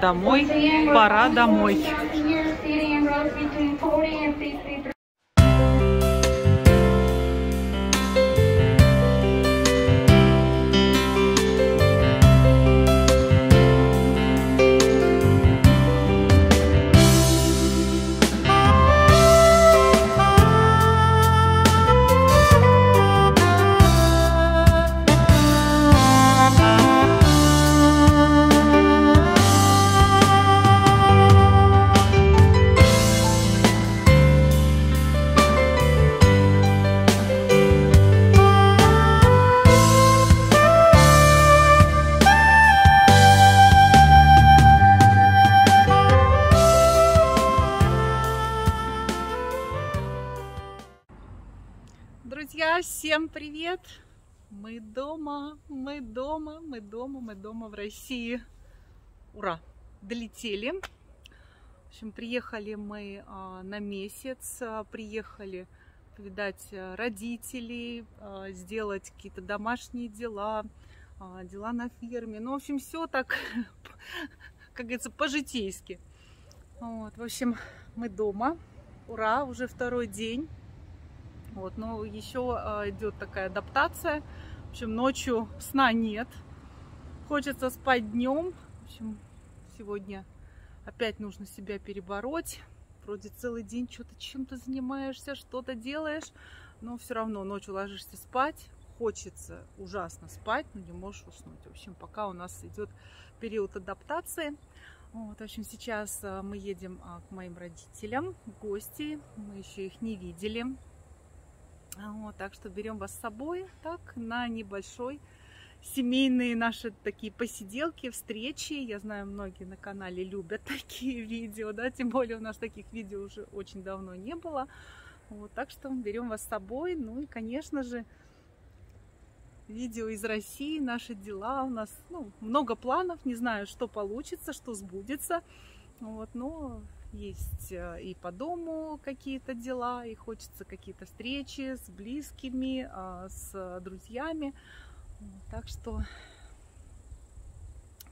Домой, пора домой. Мы дома, мы дома, мы дома в России. Ура! Долетели. В общем, приехали мы а, на месяц, а, приехали повидать а, родителей, сделать какие-то домашние дела, дела на ферме. Ну, в общем, все так, как говорится, по-житейски. Вот, в общем, мы дома. Ура, уже второй день. Вот, но еще идет такая адаптация. Общем, ночью сна нет. Хочется спать днем. В общем, сегодня опять нужно себя перебороть. Вроде целый день что-то чем-то занимаешься, что-то делаешь, но все равно ночью ложишься спать. Хочется ужасно спать, но не можешь уснуть. В общем, пока у нас идет период адаптации. Вот, в общем, сейчас э, мы едем а, к моим родителям в гости. Мы еще их не видели. Вот, так что берем вас с собой так на небольшой семейные наши такие посиделки, встречи. Я знаю, многие на канале любят такие видео, да, тем более у нас таких видео уже очень давно не было. Вот, так что берем вас с собой. Ну и, конечно же, видео из России, наши дела. У нас ну, много планов, не знаю, что получится, что сбудется. Вот, но есть э, и по дому какие-то дела, и хочется какие-то встречи с близкими, а, с друзьями. Так что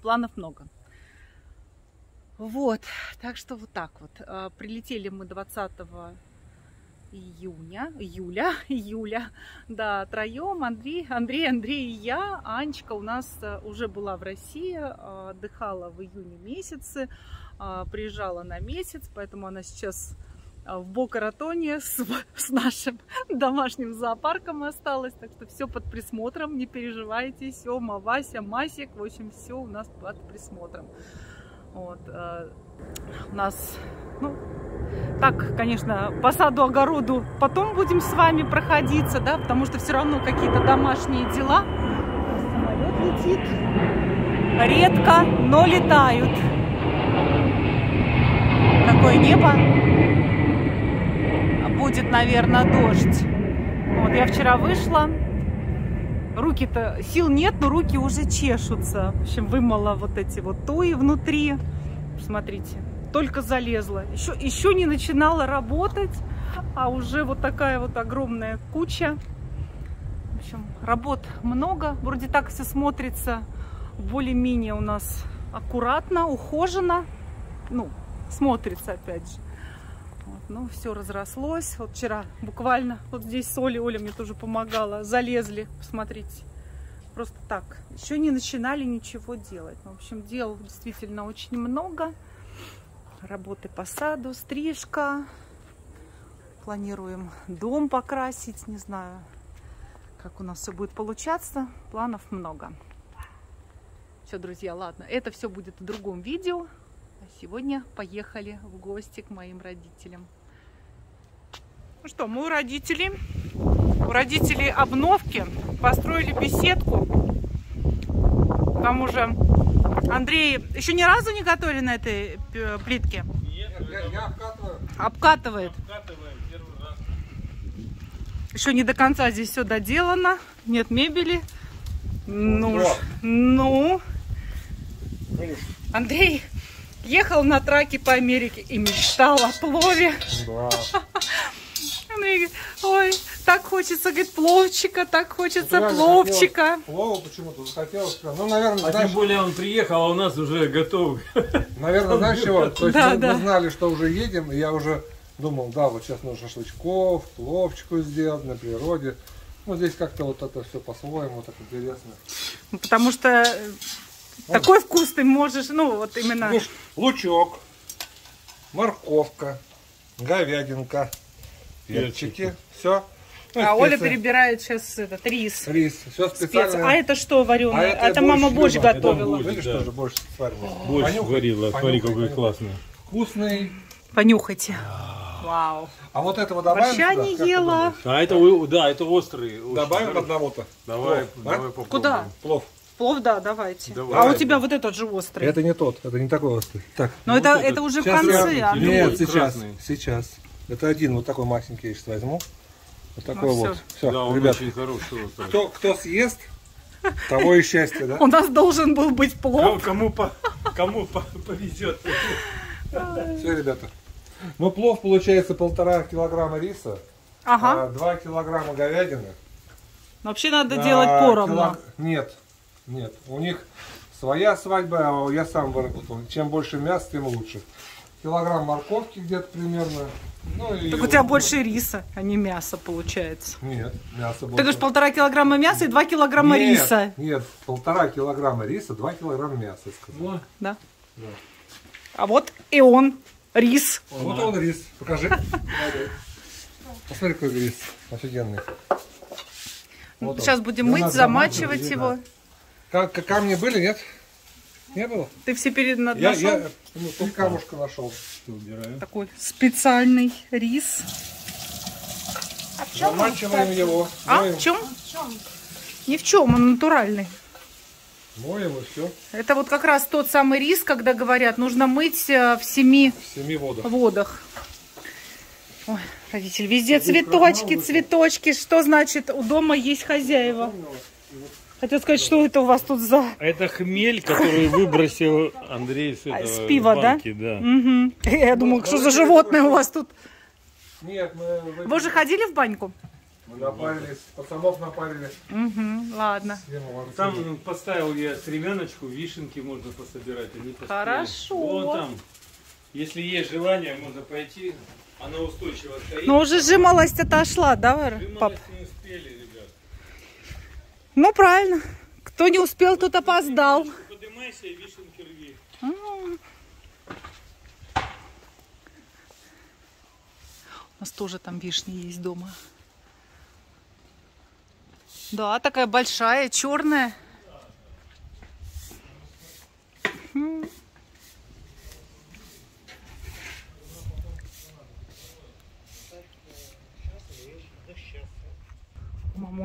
планов много. Вот, так что вот так вот. А, прилетели мы 20 июня, июля, июля, да, троем, Андрей, Андрей, Андрей и я. Анечка у нас э, уже была в России, а, отдыхала в июне месяце, приезжала на месяц, поэтому она сейчас а, в Бока-Ратоне с, с нашим домашним зоопарком осталась. Так что все под присмотром, не переживайте. Все, Мавася, Масик, в общем, все у нас под присмотром. Вот. А, у нас, ну, так, конечно, по саду, огороду потом будем с вами проходиться, да, потому что все равно какие-то домашние дела. Самолет летит. Редко, но летают какое небо. Будет, наверное, дождь. Вот, я вчера вышла. Руки-то, сил нет, но руки уже чешутся. В общем, вымыла вот эти вот туи внутри. Смотрите, только залезла. Еще, еще не начинала работать, а уже вот такая вот огромная куча. В общем, работ много. Вроде так все смотрится более-менее у нас аккуратно, ухоженно. Ну, смотрится опять же. Вот, ну, все разрослось. Вот вчера буквально вот здесь с Олей, Оля мне тоже помогала, залезли, посмотрите. Просто так. Еще не начинали ничего делать. В общем, дел действительно очень много. Работы по саду, стрижка. Планируем дом покрасить. Не знаю, как у нас все будет получаться. Планов много. Все, друзья, ладно. Это все будет в другом видео. Сегодня поехали в гости к моим родителям. Ну что, мы у родителей. У родителей обновки. Построили беседку. К тому же Андрей еще ни разу не готовили на этой э, плитке? Нет, я, я обкатываю. Обкатывает. Обкатываем первый раз. Еще не до конца здесь все доделано. Нет мебели. Ну, ну, Конечно. Андрей ехал на траке по Америке и мечтал о плове. Да. Говорит, ой, так хочется, говорит, пловчика, так хочется реально пловчика. Плова почему-то захотелось. Ну, наверное, А знаешь, тем более он приехал, а у нас уже готов. наверное, знаешь чего? То есть Да, мы, да. мы знали, что уже едем, и я уже думал, да, вот сейчас нужно шашлычков, пловчику сделать на природе. Ну, здесь как-то вот это все по-своему, так интересно. Потому что э, такой вкус ты можешь, ну, вот именно... Видишь, лучок, морковка, говядинка, перчики, все. А Оля перебирает сейчас этот рис. Рис, все Специи. специально. А это что вареное? А это, это мама борщ борщ готовила. Это Видишь, да. тоже больше сварено. Больше Понюхай, варила. Смотри, какой классный. Вкусный. Понюхайте. Вау. А вот этого добавим Борща сюда? не ела. А это, у- да, это острый. Добавим одного-то? Давай, Плов, а? давай попробуем. Куда? Плов. Плов, да, давайте. Давай. А у тебя вот этот же острый. Это не тот, это не такой острый. Так. Но вот это, это уже в конце. я- а ну, Нет, Любой сейчас, красный. сейчас. Это один вот такой масленький я сейчас возьму. Вот такой Ну, вот. Все, Да, он ребят. очень хороший. острый. Кто, кто съест, того и счастье, да? У нас должен был быть плов. кому, по- кому по- повезет. Все, ребята. Ну, плов получается полтора килограмма риса, Ага. а, два килограмма говядины. Вообще надо а, делать поровну. кило- Нет, нет. У них своя свадьба, а я сам выработал. Чем больше мяса, тем лучше. Килограмм морковки где-то примерно. Ну, и... Так у тебя больше риса, а не мяса получается. Нет, мясо Ты больше. говоришь, полтора килограмма мяса и два килограмма Нет, риса. Нет, полтора килограмма риса, два килограмма мяса, я сказал. Да? Да. А вот и он, рис. Вот он рис. Покажи. Посмотри, какой рис. Офигенный. Вот он. Сейчас будем Ну, мыть, замачивать, его. Ка- ка- камни были, нет? Не было? Ты все перед над Я, нашел? я ну, тут камушка нашел. Убираю. Такой специальный рис. Замачиваем его. А, Моем, в чем? Ни в чем, он натуральный. моем и все. Это вот как раз тот самый рис, когда говорят, нужно мыть э, в семи В семи водах. водах. Ой, родитель, везде цветочки, цветочки. Что значит у дома есть хозяева? Хотел сказать, что это у вас тут за... Это хмель, который выбросил Андрей с, этого, с пива, да? банки, да? Мгм. Я думала, что за животное у вас тут. Нет, мы, Вы уже ходили в баньку? мы напарились, пацанов напарили. Угу, ладно. Там поставил я стремяночку, вишенки можно пособирать. Они постоят. Хорошо. Вон там. Если есть желание, можно пойти. Она устойчиво стоит. Но уже жимолость отошла, да, Вара? Жимолость пап? не успели. Ну, правильно. Кто не успел, тот опоздал. Поднимайся и вишенки рви. У нас тоже там вишни есть дома. Да, такая большая, черная. Мгм. У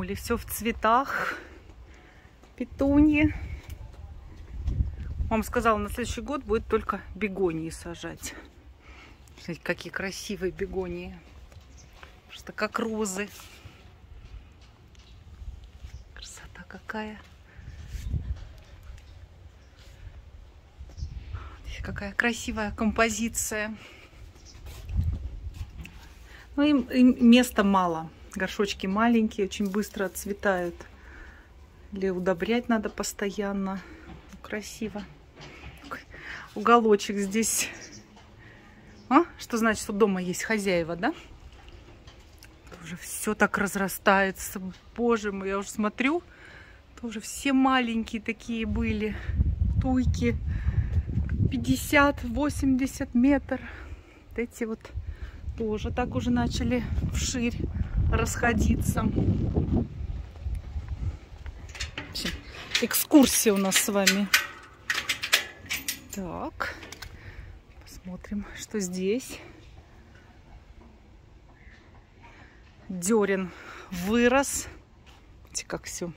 Мамули все в цветах. Петуньи. Мама сказала, на следующий год будет только бегонии сажать. Смотрите, какие красивые бегонии. Просто как розы. Красота какая. Здесь какая красивая композиция. Ну, им, им места мало. Горшочки маленькие, очень быстро отцветают. Или удобрять надо постоянно. Красиво. Уголочек здесь. А? Что значит, что дома есть хозяева, да? Тоже все так разрастается. Боже мой, я уже смотрю. Тоже все маленькие такие были. Туйки. 50-80 метр. Вот эти вот тоже так уже начали вширь расходиться. Экскурсия у нас с вами. Так. Посмотрим, что здесь. Дерен вырос. Видите, как все.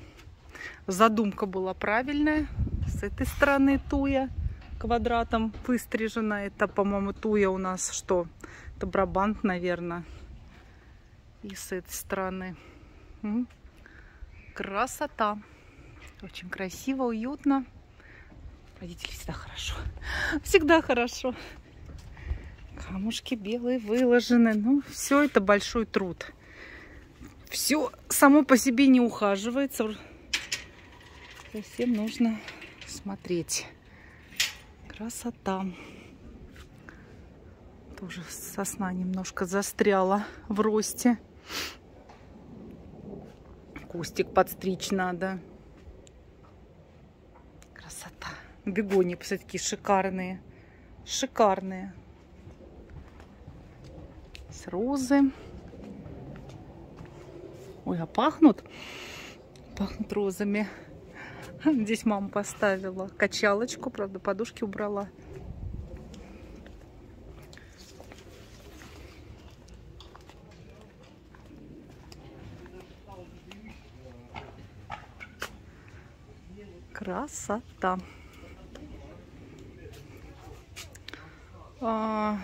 Задумка была правильная. С этой стороны туя квадратом выстрижена. Это, по-моему, туя у нас что? Это брабант, наверное. И с этой стороны. Красота. Очень красиво, уютно. Родители всегда хорошо. Всегда хорошо. Камушки белые выложены. Ну, все это большой труд. Все само по себе не ухаживается. Совсем нужно смотреть. Красота. Тоже сосна немножко застряла в росте. Кустик подстричь надо. Красота. Бегони все-таки шикарные. Шикарные. С розы. Ой, а пахнут? Пахнут розами. Здесь мама поставила качалочку, правда, подушки убрала. Красота. А,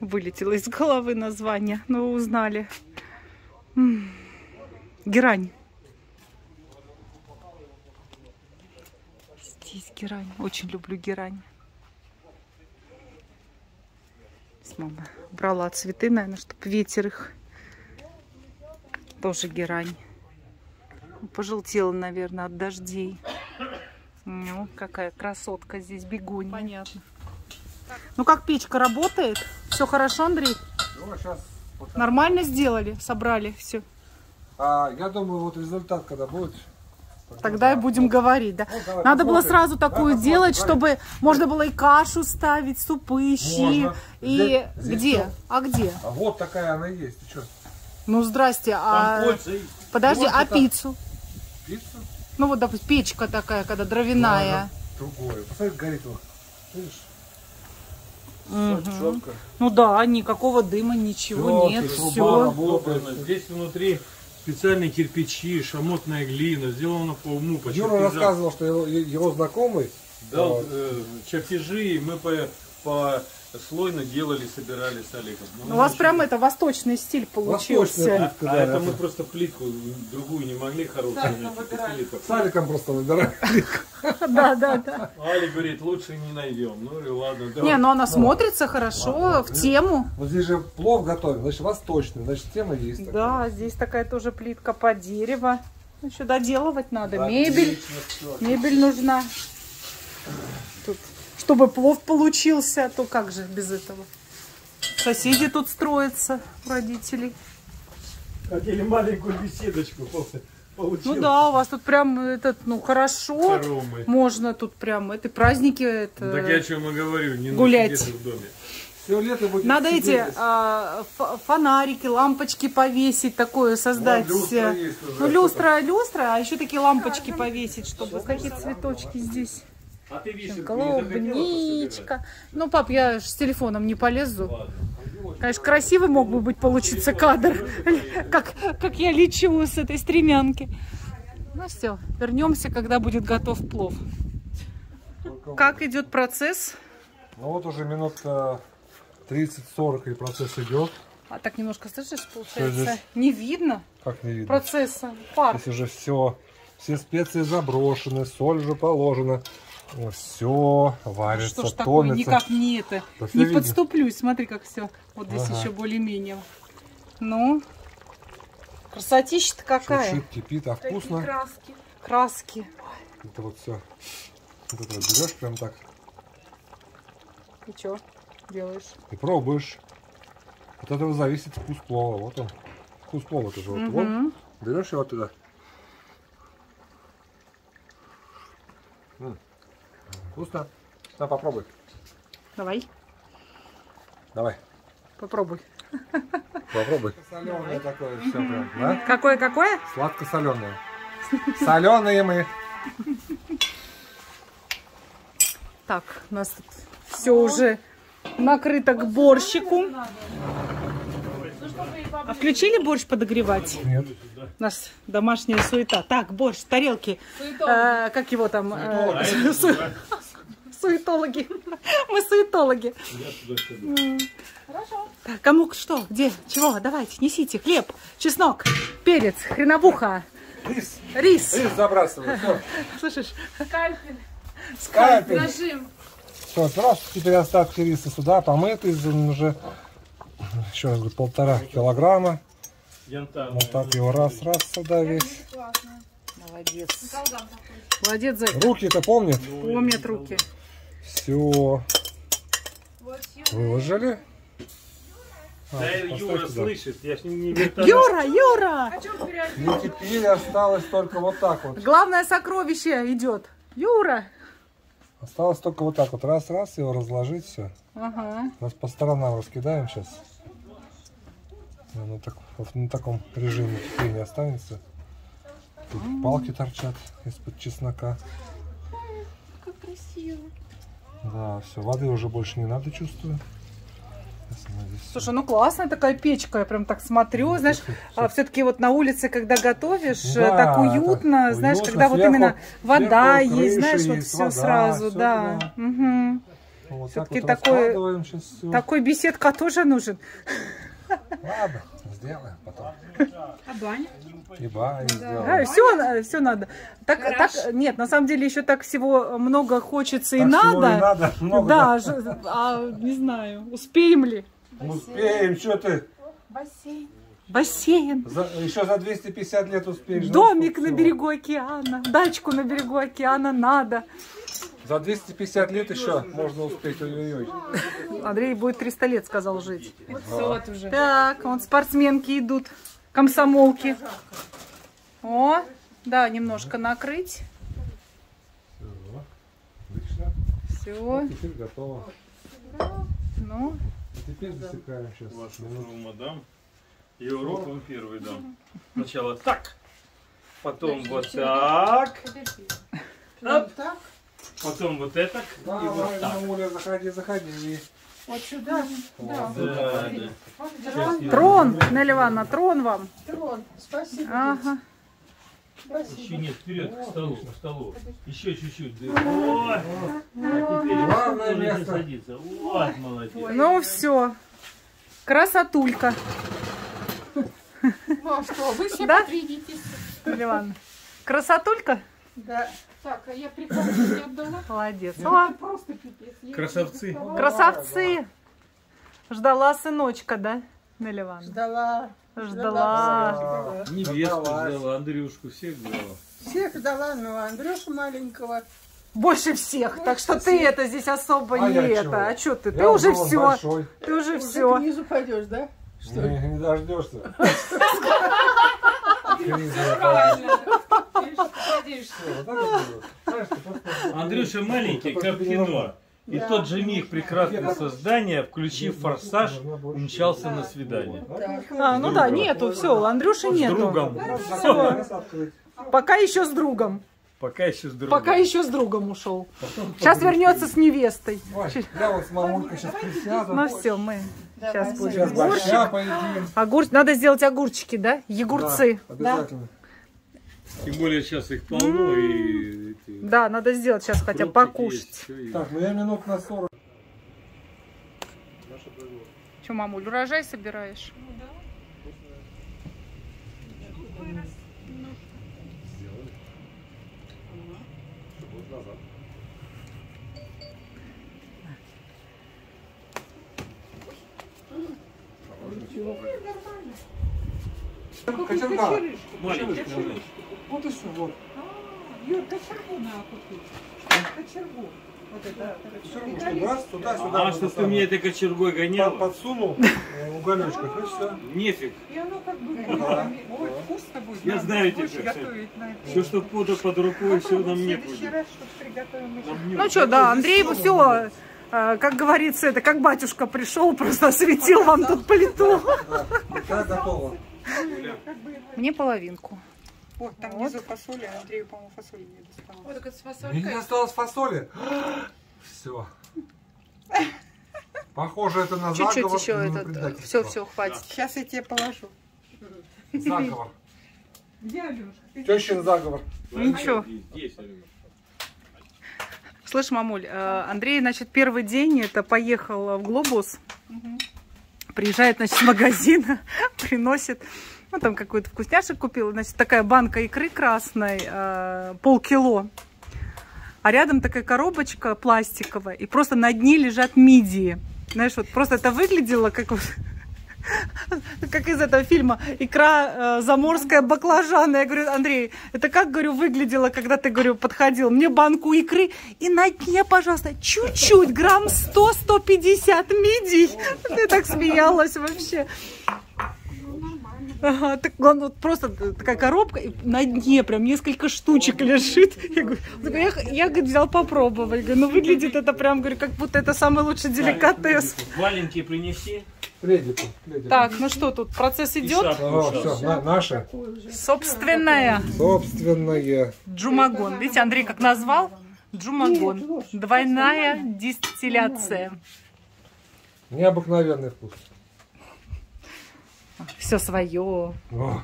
Вылетело из головы название, но вы узнали. М, Герань. Здесь герань. Очень люблю герань. С мама брала цветы, наверное, чтобы ветер их. Тоже герань. Пожелтела, наверное, от дождей. Ну, какая красотка здесь, бегунья. Понятно. Ну, как печка работает? Все хорошо, Андрей? Ну, а сейчас Нормально сделали? Собрали все? А, я думаю, вот результат, когда будет. Тогда и будем говорить, да. Ну, давай Надо было посмотрим. сразу Давай такую посмотрим, делать, давай. чтобы можно было и кашу ставить, супы, щи. Можно. И Здесь- здесь где? всё. А где? А вот такая она есть. Ты что, Ну, здрасте, Там а... Подожди, Вот а это- пиццу? Пицца? Ну, вот, допустим, печка такая, когда дровяная. Другое. Посмотри, горит вот. Видишь? Чётко. Ну да, никакого дыма, ничего Всё, нет, труба все. работает. Здесь внутри специальные кирпичи, шамотная глина, сделано по уму, по Юра чертежам. рассказывал, что его, его знакомый Дал Вот. э, чертежи, мы по, по слойно делали, собирали с Олегом. Ну, У вас очень- прям это восточный стиль Восточная получился. А, плитка, а да, это мы просто плитку другую не могли хорошую найти, с Аликом просто выбирали. Да, да, да. Али говорит, лучше не найдем. Ну и ладно. Не, ну она смотрится хорошо, в тему. Вот здесь же плов готовим, значит восточный, значит тема есть. Да, здесь такая тоже плитка под дерево. Еще доделывать надо. Мебель. Мебель нужна. Тут, чтобы плов получился, то как же без этого? Соседи тут строятся, у родителей. Хотели маленькую беседочку, получилось. Ну да, у вас тут прям этот, ну хорошо. Хоромы. Можно тут прям, это праздники, это... Так я о чем и говорю, не Гулять. в доме. Все лето будет Надо сидеть эти а, фонарики, лампочки повесить, такое создать. Вон люстра есть уже. ну, люстра, люстра, а еще такие лампочки повесить, чтобы какие цветочки здесь. А ты вишенку? Клубничка. Ну, пап, я с телефоном не полезу. Ладно. Конечно, красивый мог бы быть получиться кадр, как, как я лечу с этой стремянки. Ну все, вернемся, когда будет готов плов. Как идет процесс? Ну вот уже минут э, 30-40 и процесс идет. А так немножко, слышишь, получается, не видно Как не видно. процесса. Пар. Здесь уже все, все специи заброшены, соль уже положена. Все варится, Что ж такое, томится. никак не это. Да Не видно. подступлюсь, смотри, как все. Вот здесь Ага. еще более-менее. Ну, красотища-то какая. Шуршит, кипит, а вкусно. краски. Краски. Это вот все. Вот это вот берешь прям так И что делаешь? и пробуешь. От этого зависит вкус плова. Вот он. Вкус плова тоже. Вот, вот. Берешь его туда. М. Вкусно. На, попробуй. Давай, Давай. попробуй. Попробуй. Соленое такое все прям, да? Какое-какое? Сладко-соленое. Соленые мы. Так, у нас тут все уже накрыто к борщику. А включили борщ подогревать? Нет. У нас домашняя суета. Так, борщ, тарелки. Э, как его там? э, Суетологи. Мы суетологи. Сяду. Так, кому что, где, чего, давайте, несите. Хлеб, чеснок, перец, хреновуха, Рис. рис. Рис забрасывай. Все. Слышишь? Скальпель, Скальпель. нажим. Все, сразу теперь остатки риса сюда, помытый, уже еще раз говорю, полтора килограмма. Янтарная. Вот так его раз-раз сюда весь. Классно. Молодец. Молодец, Зай. Руки-то помнят? Помнят руки. Все, сюда. выложили. А, Да, Юра туда. слышит, я ж не, не вертолет. Юра, Юра! А? И теперь осталось только вот так вот. Главное сокровище идет. Юра. Осталось только вот так вот. Раз-раз его разложить все. Ага. Раз по сторонам раскидаем сейчас. Оно так, вот на таком режиме теперь не останется. Тут палки торчат из-под чеснока. Как красиво. Да, все, воды уже больше не надо, чувствую. Слушай, ну классная такая печка, я прям так смотрю, знаешь, всё- все-таки вот на улице, когда готовишь, э, Да, так уютно, это знаешь, уютно, когда вот сверху- именно вода сверху есть, знаешь, вот есть, все вода, сразу, всё да. Мгм. Вот всё-таки так вот такой- все. Такой беседка тоже нужен. Ладно, сделаем потом. А баня? И баню сделаем. А, все, все надо. Так, Гараж. так, нет, на самом деле еще так всего много хочется и Так всего надо. и надо. Много да, ж- а, не знаю, успеем ли. надо. Успеем, что ты? Бассейн. Бассейн, За- еще за 250 лет успеешь. домик на берегу океана, дачку на берегу океана надо. За 250 лет еще можно успеть. Ой-ой-ой. Андрей будет 300 лет, сказал, жить. Вот уже. Так, вот спортсменки идут, комсомолки. О, да, немножко накрыть. Все, теперь готово. ну, А теперь засекаем сейчас. Вашу мадам. И урок вам первый дам. Сначала так, потом вот так, Подожди. Оп. Так. Потом вот это и Давай, вот так. мамуля, заходи, заходи. Вот сюда. Да. Да, да. Я- трон, Нелли Ивановна, трон вам. Трон. Спасибо. Ага. Спасибо. Еще нет, вперед, к столу, к столу. Еще чуть-чуть. да. Вот. А теперь Главное место. садиться. Вот, молодец. Ну все, красотулька, Ну а что, вы все Да? потрудитесь. Нелли Ивановна. Красотулька? Да. Так, а я прикол не отдала. Молодец. Это просто пипец. Я Красавцы. красавцы. Ждала сыночка, да, Нелли Ивановна? Ждала. Ждала. Дождалась. ждала, Андрюшку всех ждала. Всех ждала, но Андрюшу маленького. Больше всех, так что ты это здесь особо А не я чего? это. А что ты? Ты Я уже был все. большой. Ты уже Уже все. к низу пойдешь, да? Что? Не, не дождешься. Вот так вот было. Знаешь, ты просто- Андрюша маленький, как кино. И в тот же миг прекрасное создание, включив форсаж, умчался на свидание. А, ну да, нету, все, Андрюши С нету. другом. Всё. Раз открыть. Пока еще с другом. Пока еще с другом. Пока еще с другом ушел. Сейчас вернется с невестой. Ой, Я вот с мамулькой сейчас присяду. Ну все, мы сейчас будем. Сейчас борща поедим. Огур... Надо сделать огурчики, да? Егурцы. Да, обязательно. Тем более сейчас их полно и... эти Да, надо сделать сейчас хотя бы покушать. есть. Так, ну я минут на 40. Че, мамуль, урожай собираешь? Кочерга. Маленький, маленький. Вот и все, вот. Юр, кочергу надо купить. Кочергу. Вот это. Кочергу, раз, туда-сюда. А что ты мне этой кочергой гонял? подсунул э, уголечков, и все. Нефиг. И оно как бы... Ой, вкусно будет. Я знаю тебя всё. готовить на это. Все, что под, под рукой, все на в мне следующий будет. раз, чтоб приготовим еще. На мне. Ну что, да, Андрей все, как говорится, это как батюшка пришел, просто осветил вам тут готово. Мне половинку. Вот, там Вот. внизу фасоли, Андрею, по-моему, фасоли не досталось. Вот так И не осталось фасоли. Все. Похоже, это на Чуть-чуть заговор еще и на этот. предательство. Все, все, хватит. Сейчас я тебе положу. Заговор. Где Алёша? Ты Тещин заговор. Ничего. Здесь, Алена. Слышь, мамуль, э, Андрей, значит, первый день это поехал в Глобус. Приезжает, значит, с магазина, приносит, ну, там какую-то вкусняшек купил, значит, такая банка икры красной, э, полкило. А рядом такая коробочка пластиковая, и просто на дне лежат мидии. Знаешь, вот просто это выглядело как вот как из этого фильма икра э, заморская баклажана. Я говорю, Андрей, это как, говорю, выглядело, когда ты, говорю, подходил? Мне банку икры и на дне, пожалуйста, чуть-чуть, грамм 100-150 мидий. Ты так смеялась вообще. Ага, так, главное, вот просто такая коробка, и на дне прям несколько штучек лежит. Я говорю, я, я говорит, взял попробовать. Говорю, ну выглядит это прям, говорю, как будто это самый лучший деликатес. Валенки принеси. Пледику. Так, ну что тут, процесс идет? О, все, на, наше Собственная собственное. джумагон. Видите, Андрей как назвал? Джумагон. Двойная дистилляция. Необыкновенный вкус. Все свое, О,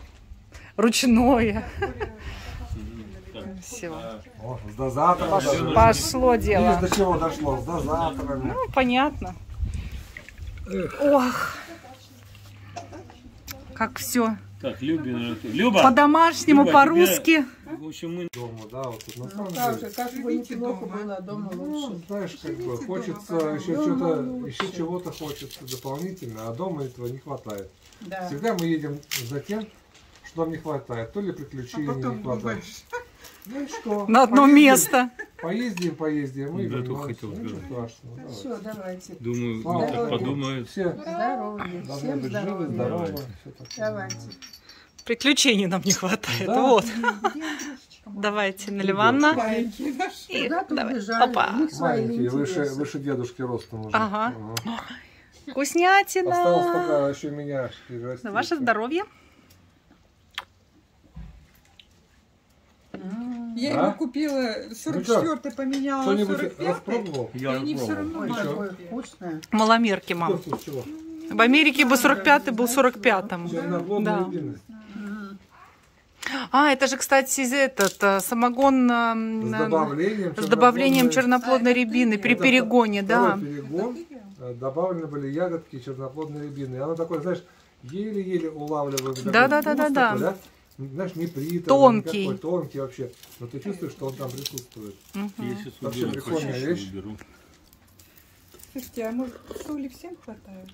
ручное. Все. о, с дозатором. даже. Пошло Видишь, дело. до чего дошло? С дозаторами. Ну, понятно. Ох. Как все. Так, Люба, Люба. По-домашнему, по-русски. В общем, мы Дома, да, вот тут на Ну самом как деле. же, как бы неплохо было, дома Ну, лучше. знаешь, как бы хочется дома. еще что-то, еще чего-то хочется дополнительно, а дома этого не хватает. Да. Всегда мы едем за тем, что нам не хватает. То ли А приключений потом не хватает. Ну и что? На одно Поездим, место. Поездим, поездим, и Да, только хотел сказать. страшного. давай. все, давайте. думаю, Слава так Богу. подумают. Все Здоровья, должны всем быть живы, здоровья. здоровы. Давайте. всё такое. Давайте. Приключений нам не хватает. Да. Вот. Давайте, Наливанна. И давай. Опа. Маленькие, выше, выше дедушки ростом уже. Ага. Ага. Вкуснятина. Осталось только еще меня перерастить. На ваше здоровье. Я А? ему купила, 44-й поменяла на Кто-нибудь 45-й. распробовал? Я И они все пробовал. равно вкусное. Маломерки, мам. В Америке бы 45-й был 45-м. Черноплодные Да. рябины. А, это же, кстати, этот э, самогон э, С добавлением, с добавлением черноплодной- черноплодной рябины при перегоне, да. Перегон. Э, Добавлены были ягодки черноплодной рябины. И оно такое, знаешь, еле-еле улавливаем. такой Да-да-да-да-да. вкус такой, Знаешь, не приторный, Тонкий. никакой, тонкий вообще. Но ты чувствуешь, что он там присутствует. Я сейчас Вообще уберу, прикольная хочешь, вещь. уберу. Слушайте, а может соли всем хватает?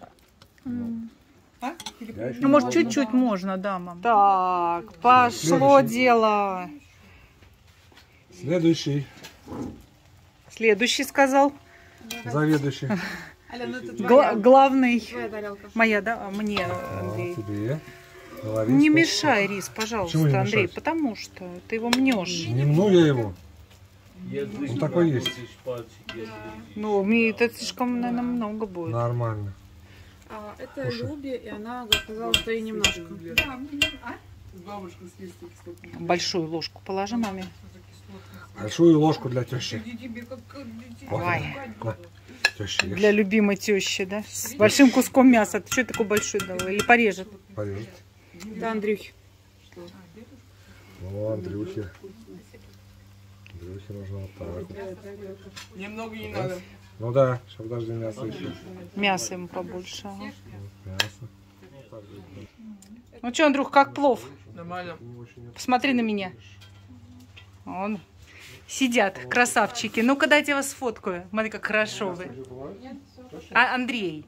А? Или еще Ну, может, чуть-чуть можно, да, мам. Так, пошло Следующий. дело. Следующий. Следующий сказал. Заведующий. Гла- главный. Моя, да? А Мне, Андрей. А, тебе. Говори, Не мешай рис, пожалуйста, Андрей, мешать? потому что ты его мнешь. Не мну я его. Язык Он такой есть. Ну, мне это слишком, наверное, много будет. Нормально. А, это Люби, и она сказала, что ей немножко. Большую ложку положи маме. Большую ложку для тещи. Ой. Теща, ешь. Для любимой тещи, да? С большим куском мяса. Ты что такой большой дал? Или порежет? Порежет. Да, Андрюхи. Ну, Андрюхе. Андрюхе нужно вот так. Немного не надо. Ну да, сейчас подожди мясо еще. Мясо ему побольше. ага. Мясо. Ну что, Андрюх, как плов? Нормально. Посмотри на меня. Он. Сидят, красавчики. Ну-ка, дайте я вас сфоткаю. Смотри, как хорошо вы. А, Андрей.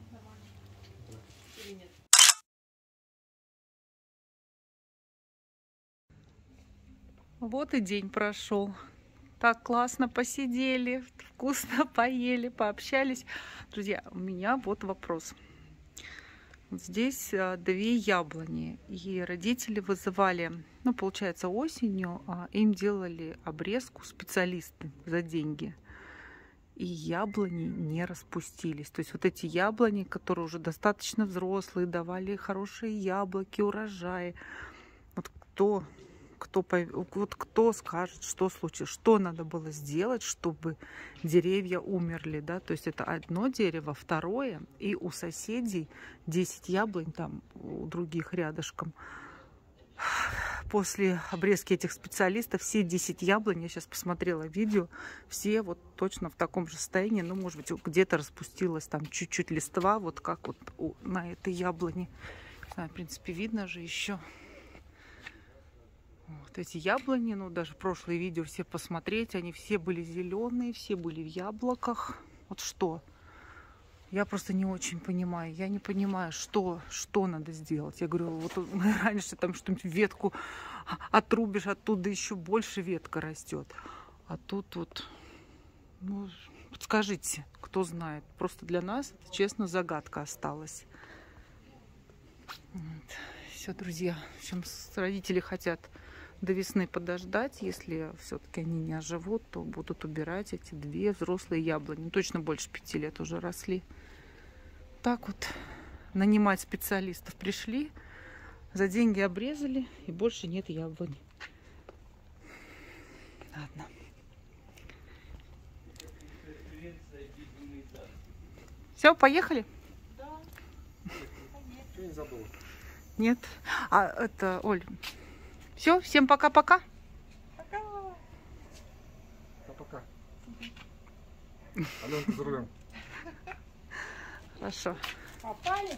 Вот и день прошел. Так классно посидели, вкусно поели, пообщались. Друзья, у меня вот вопрос. Здесь а, две яблони, и родители вызывали, ну, получается, осенью, а, им делали обрезку специалисты за деньги. И яблони не распустились. То есть вот эти яблони, которые уже достаточно взрослые, давали хорошие яблоки, урожаи. Вот кто, кто, вот кто скажет, что случилось, что надо было сделать, чтобы деревья умерли, да, то есть это одно дерево, второе, и у соседей 10 яблонь там, у других рядышком, после обрезки этих специалистов все 10 яблонь, я сейчас посмотрела видео, все вот точно в таком же состоянии, ну, может быть, где-то распустилась там чуть-чуть листва, вот как вот на этой яблоне. Не знаю, в принципе, видно же еще. Вот эти яблони, ну, даже прошлые видео все посмотреть, они все были зеленые, все были в яблоках. Вот что? Я просто не очень понимаю. Я не понимаю, что, что надо сделать. Я говорю, вот раньше там что-нибудь ветку отрубишь, оттуда еще больше ветка растет. А тут вот, ну, подскажите, кто знает. Просто для нас, это, честно, загадка осталась. Все, друзья. В с- родители хотят до весны подождать. Если все-таки они не оживут, то будут убирать эти две взрослые яблони. Точно больше пяти лет уже росли. Так вот, нанимать специалистов пришли, за деньги обрезали, и больше нет яблонь. Ладно. Все, поехали? Забыл? Нет. А это, Оль, все, всем пока-пока. Пока-пока. Аленка за рулем. Хорошо. Попали?